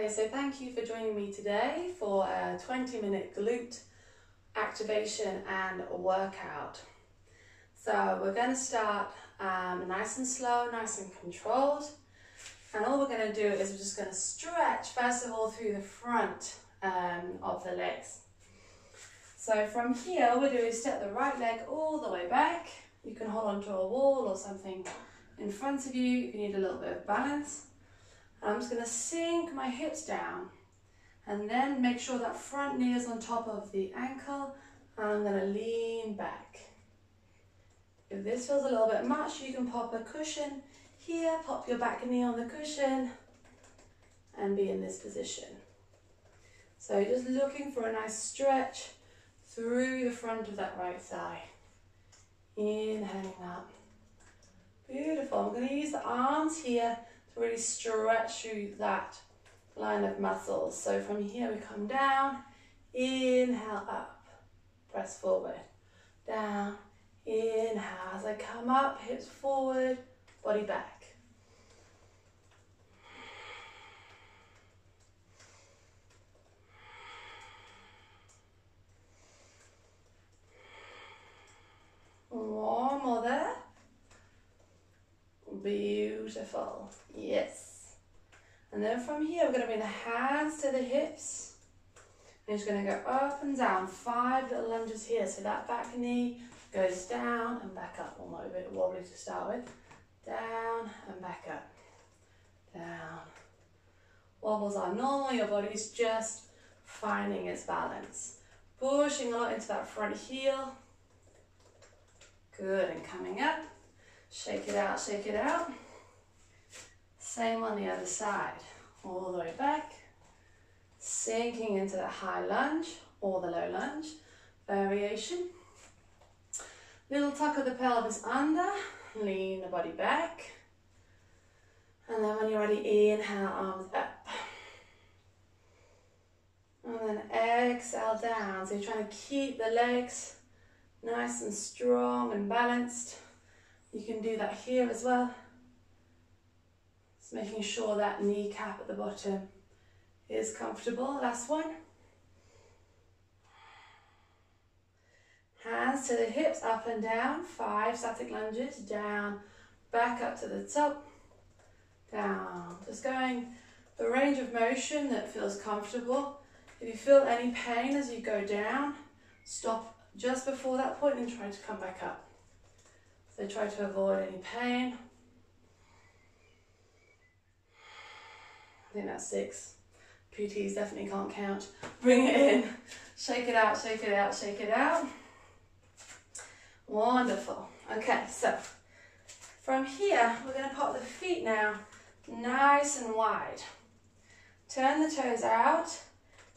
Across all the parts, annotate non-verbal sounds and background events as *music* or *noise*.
Okay, so thank you for joining me today for a 20 minute glute activation and workout. So we're going to start um, nice and slow, nice and controlled. And all we're going to do is we're just going to stretch first of all through the front um, of the legs. So from here, we're doing step the right leg all the way back. You can hold onto a wall or something in front of you if you need a little bit of balance. I'm just going to sink my hips down and then make sure that front knee is on top of the ankle and I'm going to lean back. If this feels a little bit much, you can pop a cushion here, pop your back knee on the cushion and be in this position. So just looking for a nice stretch through the front of that right thigh. Inhaling up. Beautiful. I'm going to use the arms here really stretch through that line of muscles. So from here we come down, inhale up, press forward, down, inhale. As I come up, hips forward, body back. One more there. Beautiful. Yes. And then from here, we're going to bring the hands to the hips. And just going to go up and down. Five little lunges here. So that back knee goes down and back up. One a bit wobbly to start with. Down and back up. Down. Wobbles are normal. Your body's just finding its balance. Pushing a lot into that front heel. Good, and coming up. Shake it out, shake it out. Same on the other side. All the way back. Sinking into the high lunge or the low lunge. Variation. Little tuck of the pelvis under. Lean the body back. And then when you're ready, inhale, arms up. And then exhale down. So you're trying to keep the legs nice and strong and balanced. You can do that here as well. Just making sure that kneecap at the bottom is comfortable. Last one. Hands to the hips, up and down. Five static lunges, down, back up to the top, down. Just going the range of motion that feels comfortable. If you feel any pain as you go down, stop just before that point and try to come back up. So try to avoid any pain. I think that's six. PTs definitely can't count. Bring it in. Shake it out, shake it out, shake it out. Wonderful. Okay, so from here, we're going to pop the feet now nice and wide. Turn the toes out.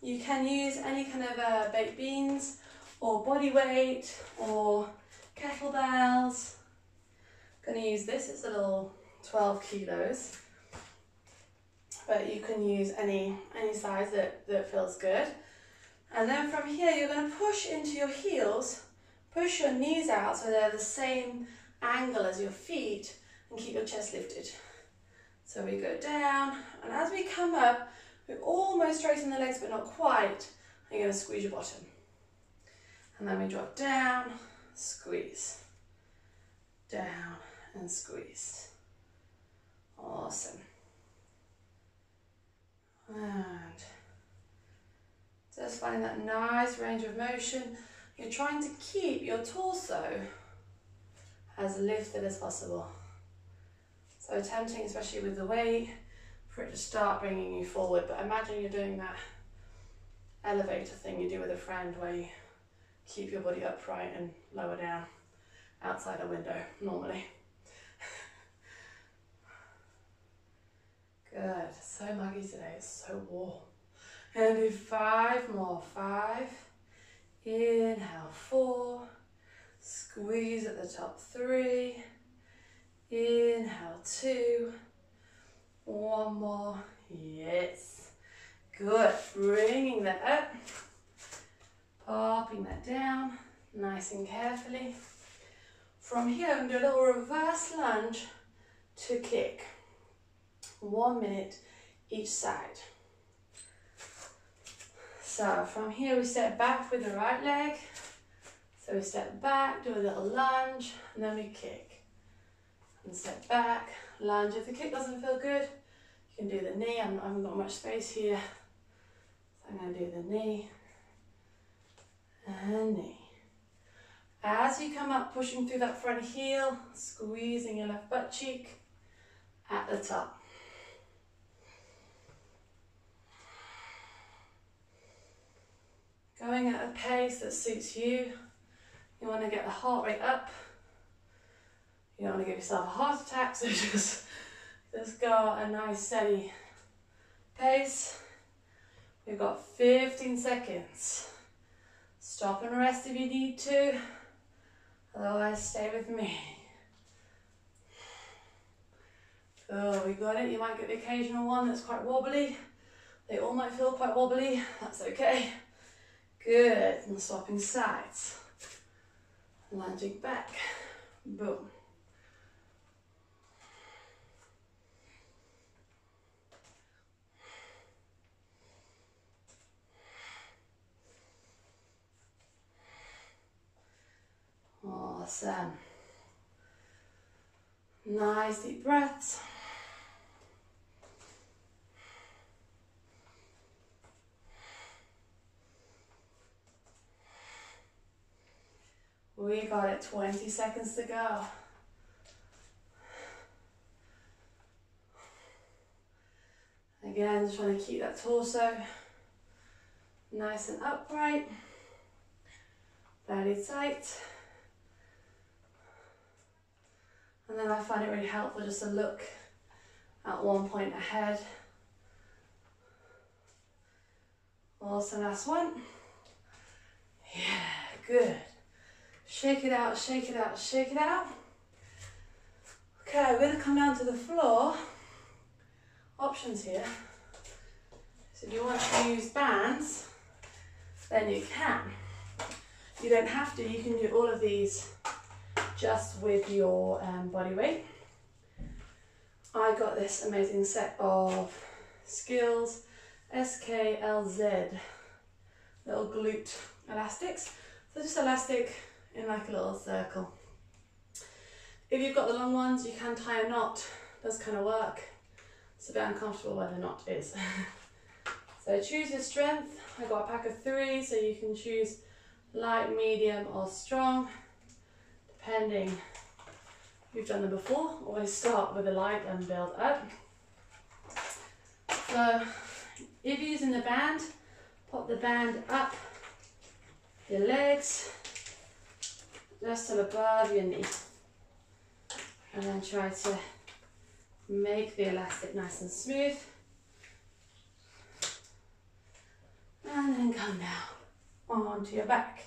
You can use any kind of uh, baked beans or body weight or kettlebells. I'm going to use this, it's a little 12 kilos. But you can use any, any size that, that feels good. And then from here, you're going to push into your heels, push your knees out so they're the same angle as your feet, and keep your chest lifted. So we go down, and as we come up, we almost straighten the legs, but not quite. And you're going to squeeze your bottom. And then we drop down, squeeze, down and squeeze. Awesome. And just find that nice range of motion. You're trying to keep your torso as lifted as possible. So tempting, especially with the weight, for it to start bringing you forward. But imagine you're doing that elevator thing you do with a friend where you keep your body upright and lower down outside a window normally. *laughs* Good, so muggy today, it's so warm. And do five more, five. Inhale, four. Squeeze at the top, three. Inhale, two. One more, yes. Good, bringing that up. Popping that down, nice and carefully. From here, I'm going to do a little reverse lunge to kick. One minute each side. So from here we step back with the right leg. So we step back, do a little lunge, and then we kick. And step back, lunge. If the kick doesn't feel good, you can do the knee. I'm, I haven't got much space here. So I'm going to do the knee and knee. As you come up, pushing through that front heel, squeezing your left butt cheek at the top. Going at a pace that suits you. You want to get the heart rate up. You don't want to give yourself a heart attack, *laughs* so just, just go at a nice steady pace. We've got 15 seconds. Stop and rest if you need to. Otherwise, stay with me. Oh, we got it. You might get the occasional one that's quite wobbly. They all might feel quite wobbly. That's okay. Good. And swapping sides. Lunging back. Boom. Awesome. Nice deep breaths. We got it, 20 seconds to go. Again, just trying to keep that torso nice and upright, belly tight. And then I find it really helpful just to look at one point ahead. Awesome, last one. Yeah, good. Shake it out, shake it out, shake it out. Okay, we're gonna come down to the floor. Options here. So if you want to use bands, then you can. You don't have to, you can do all of these just with your um, body weight. I got this amazing set of Skills SKLZ little glute elastics. So just elastic in like a little circle. If you've got the long ones, you can tie a knot. Does kind of work. It's a bit uncomfortable where the knot is. *laughs* so choose your strength. I've got a pack of three, so you can choose light, medium, or strong depending you've done them before. Always start with a light and build up. So if you're using the band, pop the band up your legs just above your knee. And then try to make the elastic nice and smooth. And then come down onto your back.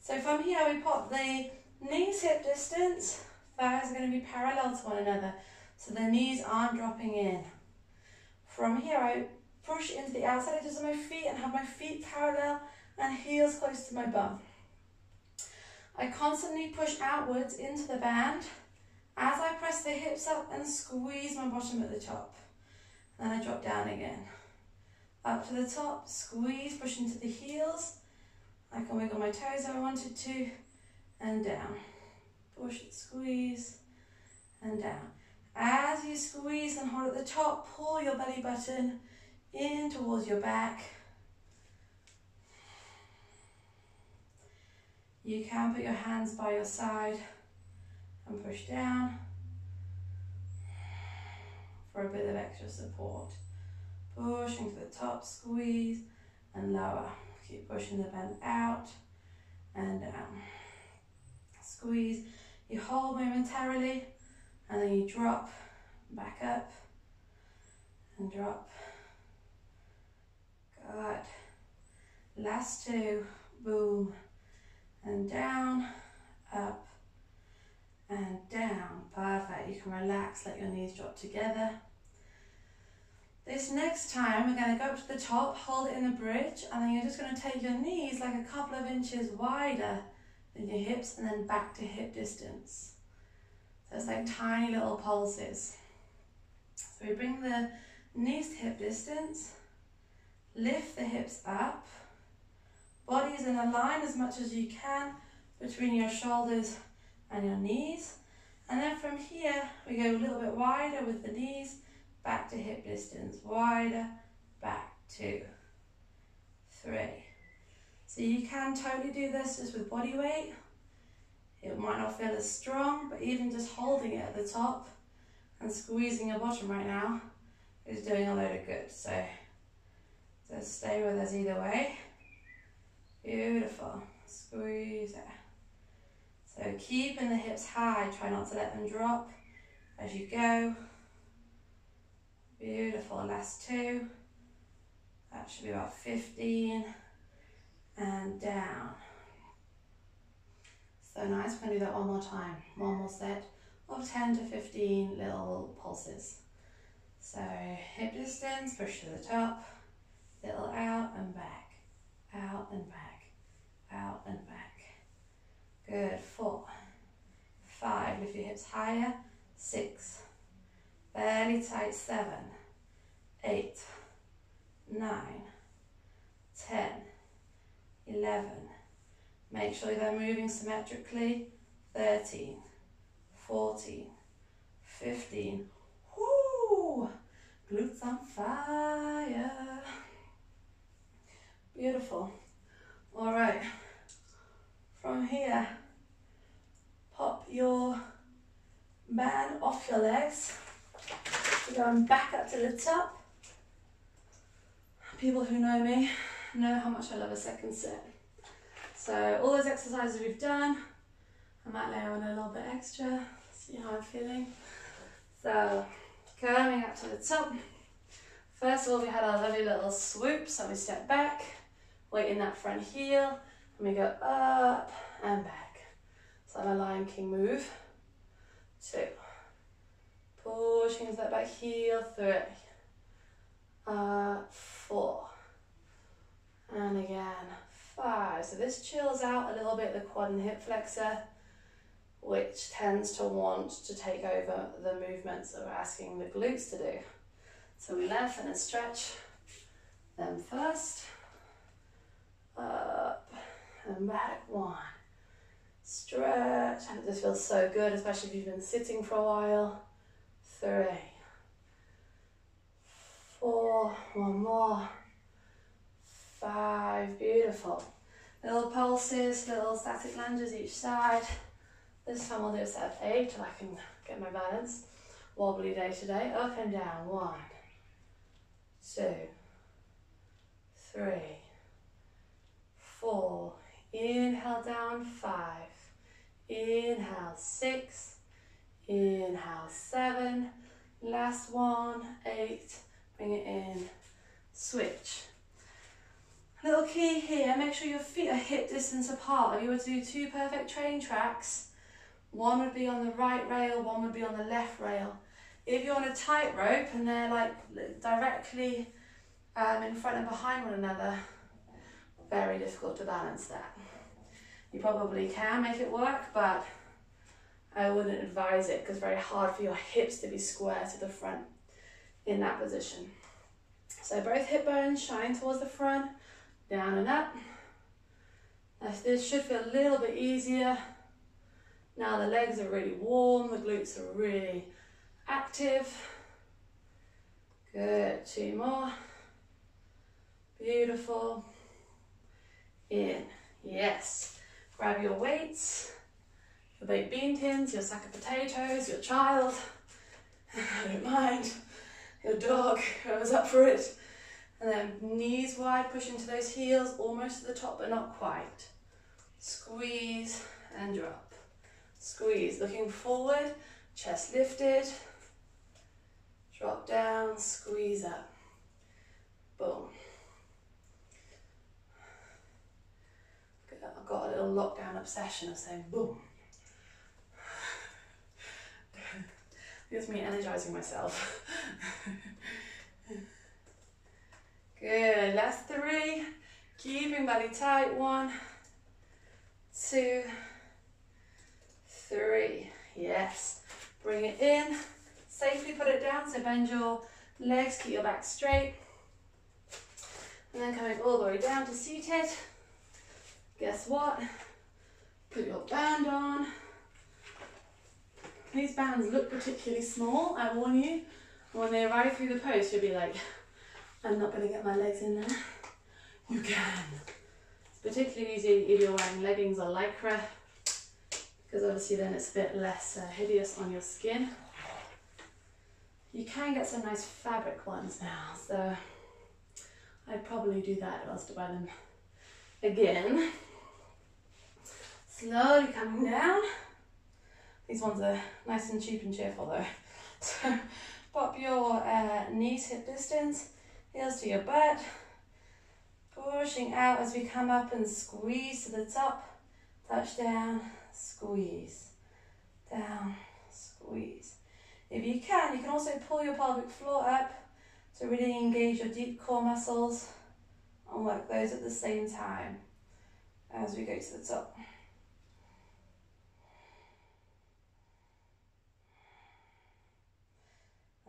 So from here we pop the Knees hip distance, thighs are going to be parallel to one another. So the knees aren't dropping in. From here, I push into the outside edges of my feet and have my feet parallel and heels close to my bum. I constantly push outwards into the band as I press the hips up and squeeze my bottom at the top. Then I drop down again. Up to the top, squeeze, push into the heels. I can wiggle my toes if I wanted to and down. Push squeeze, and down. As you squeeze and hold at the top, pull your belly button in towards your back. You can put your hands by your side and push down for a bit of extra support. Pushing to the top, squeeze and lower. Keep pushing the bend out and down squeeze. You hold momentarily and then you drop back up and drop. Good. Last two, boom, and down, up, and down. Perfect. You can relax, let your knees drop together. This next time, we're going to go up to the top, hold it in the bridge, and then you're just going to take your knees like a couple of inches wider than your hips and then back to hip distance. So it's like tiny little pulses. So we bring the knees to hip distance Lift the hips up. Body is in a line as much as you can between your shoulders and your knees. And then from here, we go a little bit wider with the knees, back to hip distance, wider, back, two, three. So you can totally do this just with body weight. It might not feel as strong, but even just holding it at the top and squeezing your bottom right now is doing a load of good. So just stay with us either way. Beautiful. Squeeze it. So keeping the hips high, try not to let them drop as you go. Beautiful, last two. That should be about 15 and down. So nice, we're gonna do that one more time. One more set of 10 to 15 little pulses. So hip distance, push to the top, little out and back, out and back, out and back. Good, four, five, lift your hips higher, six, belly tight, seven, eight, nine, ten, eleven. Make sure they're moving symmetrically, 13, 14, 15, whoo, glutes on fire. Beautiful. All right, from here, pop your band off your legs. We're going back up to the top. People who know me know how much I love a second set. So all those exercises we've done, I might layer on a little bit extra, see how I'm feeling. So coming up to the top. First of all, we had our lovely little swoop, so we step back, weight in that front heel, and we go up and back. So I'm a Lion King move. Two. Pushing into that back heel, three. Uh, four. And again, five. So this chills out a little bit the quad and hip flexor, which tends to want to take over the movements that we're asking the glutes to do. So we lengthen and stretch them first. Up and back, one. Stretch, and just feels so good, especially if you've been sitting for a while. Three. Four, one more five, beautiful. Little pulses, little static lunges each side. This time I'll do a set of eight till I can get my balance. Wobbly day today, up and down, one, two, three, four, inhale down, five, inhale, six, inhale, seven, last one, eight, bring it in, switch. Little key here, make sure your feet are hip distance apart. If you were to do two perfect train tracks, one would be on the right rail, one would be on the left rail. If you're on a tightrope and they're like directly um, in front and behind one another, very difficult to balance that. You probably can make it work, but I wouldn't advise it because it's very hard for your hips to be square to the front in that position. So both hip bones shine towards the front, down and up. Now this should feel a little bit easier. Now the legs are really warm, the glutes are really active. Good, two more. Beautiful. In, yes. Grab your weights, your baked bean tins, your sack of potatoes, your child, I *laughs* don't mind, your dog, whoever's up for it. And then knees wide, push into those heels, almost to the top, but not quite. Squeeze and drop. Squeeze, looking forward, chest lifted. Drop down, squeeze up. Boom. I've got a little lockdown obsession of saying boom. It's me energizing myself. Good, last three. Keeping belly tight. One, two, three. Yes. Bring it in. Safely put it down. So bend your legs, keep your back straight. And then coming all the way down to seated. Guess what? Put your band on. These bands look particularly small, I warn you. When they arrive through the post, you'll be like, I'm not going to get my legs in there. You can. It's particularly easy if you're wearing leggings or lycra, because obviously then it's a bit less uh, hideous on your skin. You can get some nice fabric ones now, so I'd probably do that whilst to buy them again. Slowly coming down. These ones are nice and cheap and cheerful though. *laughs* So pop your uh, knees hip distance, heels to your butt, pushing out as we come up and squeeze to the top, touch down, squeeze, down, squeeze. If you can, you can also pull your pelvic floor up to really engage your deep core muscles and work those at the same time as we go to the top.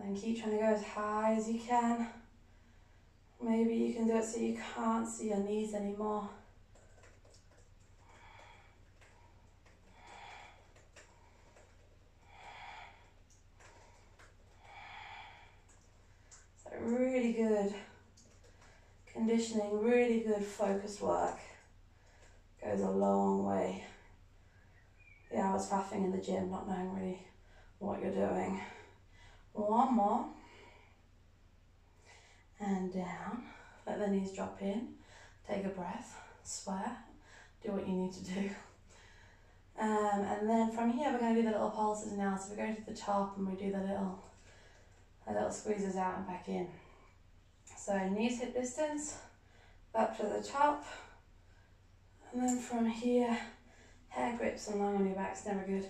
And keep trying to go as high as you can. Maybe you can do it so you can't see your knees anymore. So really good conditioning, really good focused work goes a long way. Yeah, I was faffing in the gym, not knowing really what you're doing. One more. And down. Let the knees drop in. Take a breath. Swear. Do what you need to do. Um, and then from here, we're going to do the little pulses now. So we go to the top and we do the little, the little squeezes out and back in. So knees hip distance, up to the top. And then from here, hair grips and lying on your back is never good.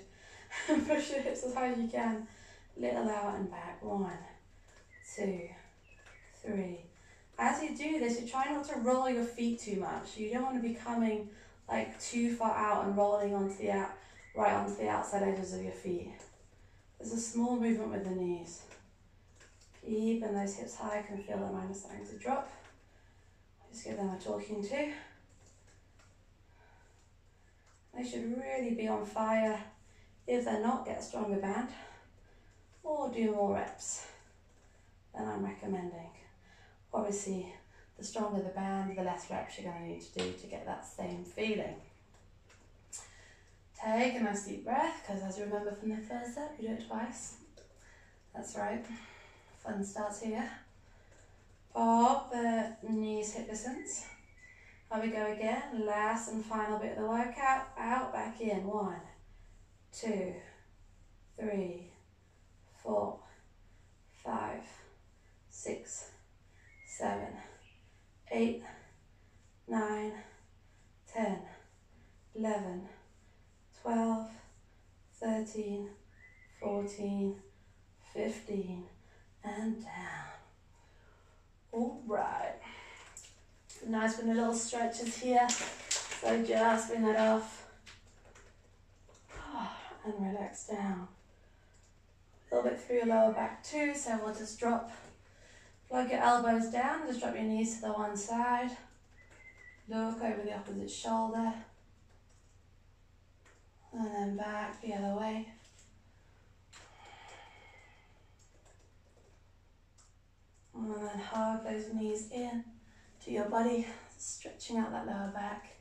*laughs* Push your hips as high as you can little out and back. One, two, three. As you do this, you try not to roll your feet too much. You don't want to be coming like too far out and rolling onto the out, right onto the outside edges of your feet. There's a small movement with the knees. Keeping those hips high, I can feel them are starting to drop. Just give them a talking to. They should really be on fire. If they're not, get a stronger band or do more reps than I'm recommending. Obviously, the stronger the band, the less reps you're going to need to do to get that same feeling. Take a nice deep breath, because as you remember from the first set, you do it twice. That's right. Fun starts here. Pop the knees hip distance. Here we go again. Last and final bit of the workout. Out, back in. One, two, three, four, five, six, seven, eight, nine, ten, eleven, twelve, thirteen, fourteen, fifteen, and down. All right. Nice with the little stretches here. So just bring that off *sighs* and relax down a little bit through your lower back too. So we'll just drop, plug your elbows down, just drop your knees to the one side. Look over the opposite shoulder. And then back the other way. And then hug those knees in to your body, stretching out that lower back.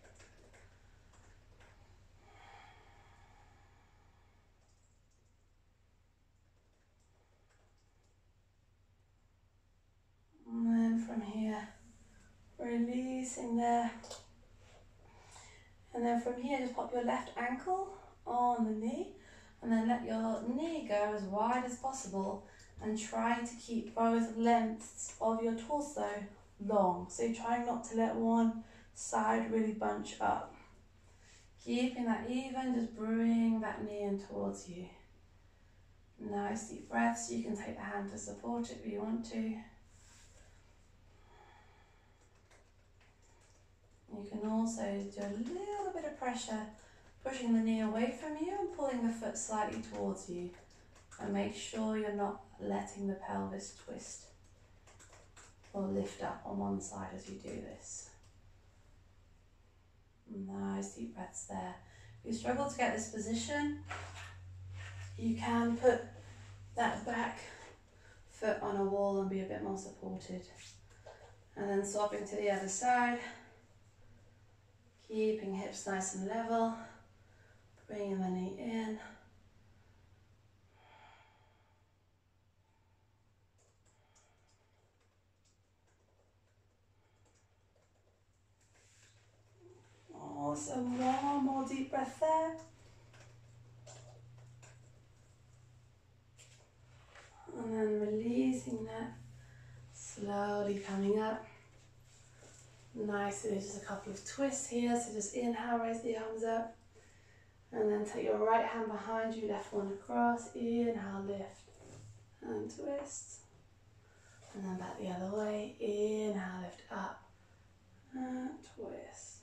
And then from here, releasing there. And then from here, just pop your left ankle on the knee and then let your knee go as wide as possible and try to keep both lengths of your torso long. So trying not to let one side really bunch up. Keeping that even, just bring that knee in towards you. Nice deep breaths. You can take the hand to support it if you want to. Can also do a little bit of pressure, pushing the knee away from you and pulling the foot slightly towards you. And make sure you're not letting the pelvis twist or lift up on one side as you do this. Nice deep breaths there. If you struggle to get this position, you can put that back foot on a wall and be a bit more supported. And then swapping to the other side. Keeping hips nice and level. Bringing the knee in. Awesome, one more deep breath there. And then releasing that, slowly coming up. Nicely, just a couple of twists here. So just inhale, raise the arms up. And then take your right hand behind you, left one across. Inhale, lift and twist. And then back the other way. Inhale, lift up and twist.